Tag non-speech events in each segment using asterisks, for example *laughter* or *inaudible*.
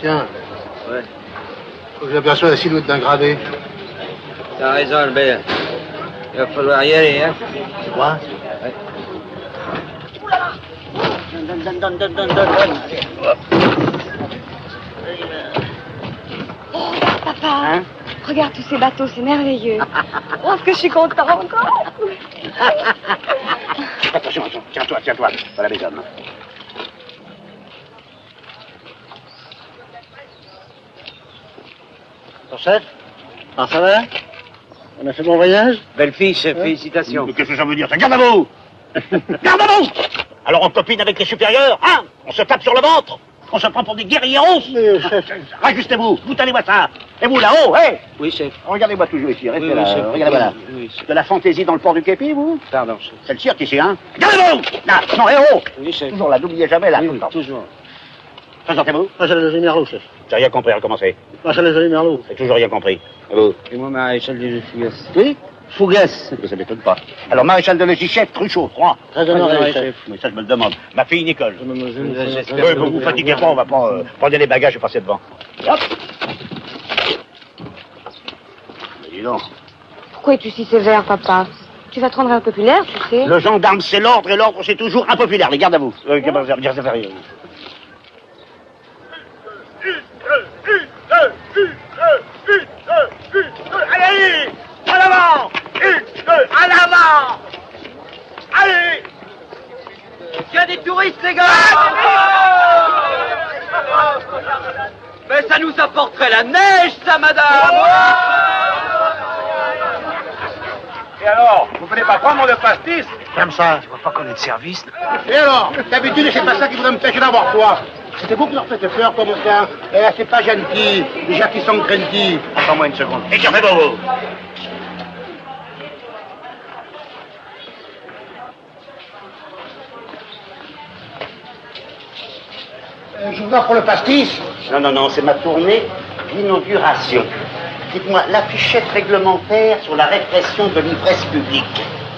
Tiens, Ouais. faut que j'aperçois la silhouette d'un gradé. T'as raison, Albert. Il va falloir y aller, hein. Tu crois? Donne, donne, donne, donne, donne, donne, donne. Papa, Hein? regarde tous ces bateaux, c'est merveilleux. *laughs* Oh, ce que je suis contente encore? Attention, attention, tiens-toi, tiens-toi. Voilà les hommes. Ton chef Ah, ça va On a fait bon voyage Belle fille, chef, félicitations. Mais Qu'est-ce que ça veut dire ça Garde à vous *laughs* Garde à vous Alors on copine avec les supérieurs, hein On se tape sur le ventre On se prend pour des guerrieros Rajustez-vous, vous tenez-moi ça Et vous là-haut, hé Oui, chef. Regardez-moi toujours ici, restez Oui, là, oui, chef. regardez-moi là. Oui, oui, chef. De la fantaisie dans le port du Képi, vous Pardon, chef. C'est le cirque ici, hein Regardez-vous Là, non, hé oh Oui, chef. Toujours là, n'oubliez jamais là, Oui, tout le temps. toujours. De Merlot, chef. J'ai rien compris, recommencez. Marshal de Merlot. J'ai toujours rien compris. Et vous Et moi, maréchal de Fougas. Oui Fougas. Ça m'étonne pas. Alors, maréchal de logis chef, Cruchot, 3. Très honoré, chef. Mais ça, je me le demande. Ma fille Nicole. J'espère Oui, que vous vous fatiguez pas, on va euh, prendre les bagages et passer devant. Hop Mais dis donc. Pourquoi es-tu si sévère, papa? Tu vas te rendre impopulaire, tu sais. Le gendarme, c'est l'ordre, et l'ordre, c'est toujours impopulaire. Les gardes à vous. Euh, garde à- garde à rien. Allez En avant Une, deux, en avant Allez Il y a des touristes, les gars Mais ça nous apporterait la neige, ça, madame Et alors Vous voulez pas prendre le pastis Comme ça. Tu vois pas qu'on est de service Et alors D'habitude, c'est pas ça qui vous empêche d'avoir foi. C'était vous qui leur faites peur comme ça. Eh, c'est pas gentil. Déjà qui sont craintifs. Attends-moi une seconde. Et café Bobo Euh, je vous offre le pastis. Non, non, non, c'est ma tournée d'inauguration. Dites-moi, l'affichette réglementaire sur la répression de l'ivresse publique,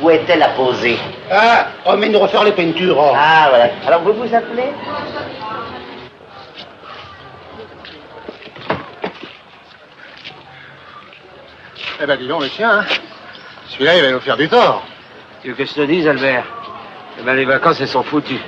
où est-elle apposée? Ah, on vient de refaire les peintures. oh. Ah, voilà. Alors, vous vous appelez? Eh ben, dis donc, le sien, hein. Celui-là, il va nous faire du tort. Tu veux que je te dise, Albert? Eh ben, les vacances, elles sont foutues.